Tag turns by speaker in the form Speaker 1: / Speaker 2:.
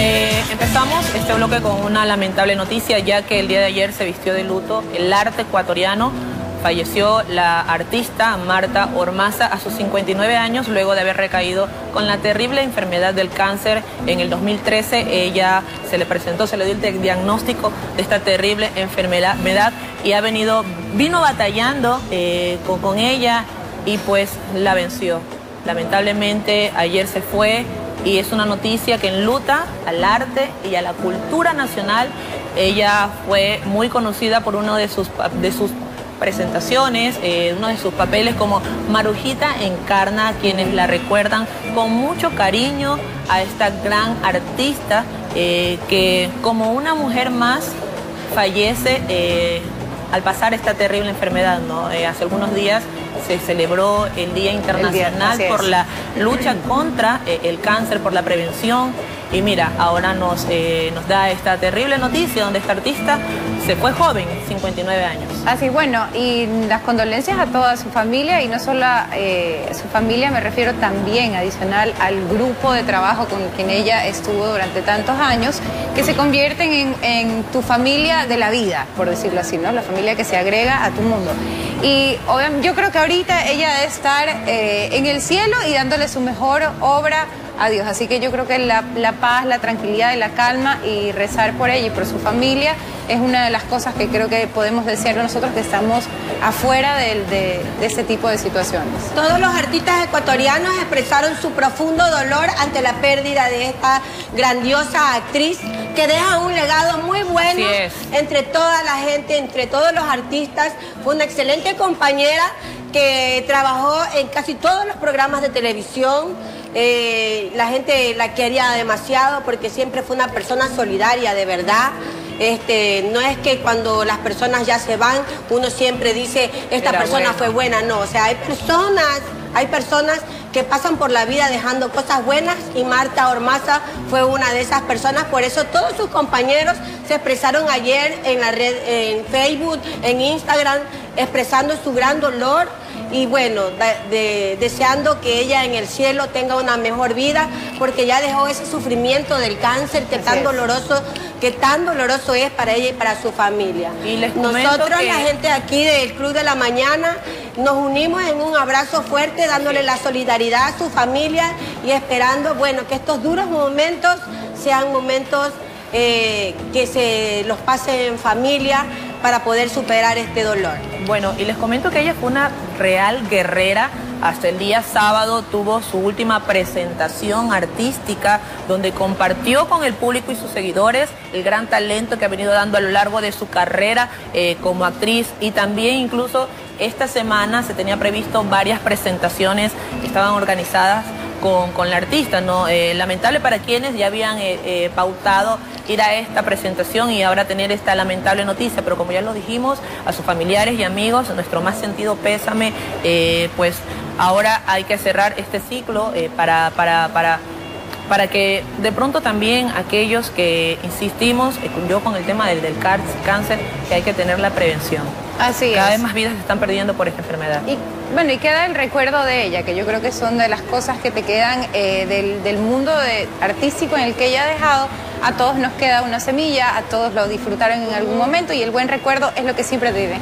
Speaker 1: eh, empezamos este bloque con una lamentable noticia, ya que el día de ayer se vistió de luto el arte ecuatoriano. Falleció la artista Marta Ormaza a sus 59 años luego de haber recaído con la terrible enfermedad del cáncer en el 2013. Ella se le presentó, se le dio el diagnóstico de esta terrible enfermedad y ha venido, vino batallando eh, con, con ella y pues la venció. Lamentablemente ayer se fue y es una noticia que enluta al arte y a la cultura nacional. Ella fue muy conocida por uno de sus, de sus presentaciones, eh, uno de sus papeles como Marujita Encarna, quienes la recuerdan con mucho cariño a esta gran artista eh, que como una mujer más fallece eh, al pasar esta terrible enfermedad. ¿no? hace algunos días se celebró el Día Internacional por la lucha contra eh, el cáncer, por la prevención. Y mira, ahora nos, eh, nos da esta terrible noticia donde esta artista se fue joven, 59 años.
Speaker 2: Así, bueno, y las condolencias a toda su familia y no solo a eh, su familia, me refiero también adicional al grupo de trabajo con quien ella estuvo durante tantos años, que se convierten en, en tu familia de la vida, por decirlo así, ¿no? La familia que se agrega a tu mundo. Y yo creo que ahorita ella debe estar eh, en el cielo y dándole su mejor obra a Dios. Así que yo creo que la, paz, la tranquilidad y la calma y rezar por ella y por su familia es una de las cosas que creo que podemos decir nosotros que estamos afuera de, de, ese tipo de situaciones.
Speaker 3: Todos los artistas ecuatorianos expresaron su profundo dolor ante la pérdida de esta grandiosa actriz que deja un legado muy bueno entre toda la gente, entre todos los artistas. Fue una excelente compañera que trabajó en casi todos los programas de televisión. Eh, la gente la quería demasiado porque siempre fue una persona solidaria, de verdad. Este, no es que cuando las personas ya se van, uno siempre dice, esta persona fue buena, no. O sea, hay personas, hay personas que pasan por la vida dejando cosas buenas y Marta Ormaza fue una de esas personas. Por eso todos sus compañeros se expresaron ayer en la red, en Facebook, en Instagram, expresando su gran dolor y bueno, deseando que ella en el cielo tenga una mejor vida, porque ya dejó ese sufrimiento del cáncer que tan doloroso, que tan doloroso es para ella y para su familia. Y Nosotros, la gente aquí del Club de la Mañana, nos unimos en un abrazo fuerte, dándole la solidaridad a su familia y esperando, bueno, que estos duros momentos sean momentos eh, que se los pase en familia para poder superar este dolor.
Speaker 1: Bueno, y les comento que ella fue una real guerrera. Hasta el día sábado tuvo su última presentación artística donde compartió con el público y sus seguidores el gran talento que ha venido dando a lo largo de su carrera eh, como actriz y también incluso esta semana se tenía previsto varias presentaciones que estaban organizadas con, la artista, ¿no? Eh, lamentable para quienes ya habían eh, eh, pautado ir a esta presentación y ahora tener esta lamentable noticia, pero como ya lo dijimos, a sus familiares y amigos, nuestro más sentido pésame, pues ahora hay que cerrar este ciclo para, para, para para que de pronto también aquellos que insistimos, yo con el tema del, del cáncer, que hay que tener la prevención.
Speaker 2: Así
Speaker 1: Cada vez más vidas se están perdiendo por esta enfermedad.
Speaker 2: Y, bueno, y queda el recuerdo de ella, que yo creo que son de las cosas que te quedan eh, del, del, mundo de, artístico en el que ella ha dejado. A todos nos queda una semilla, a todos lo disfrutaron en algún momento y el buen recuerdo es lo que siempre te vive.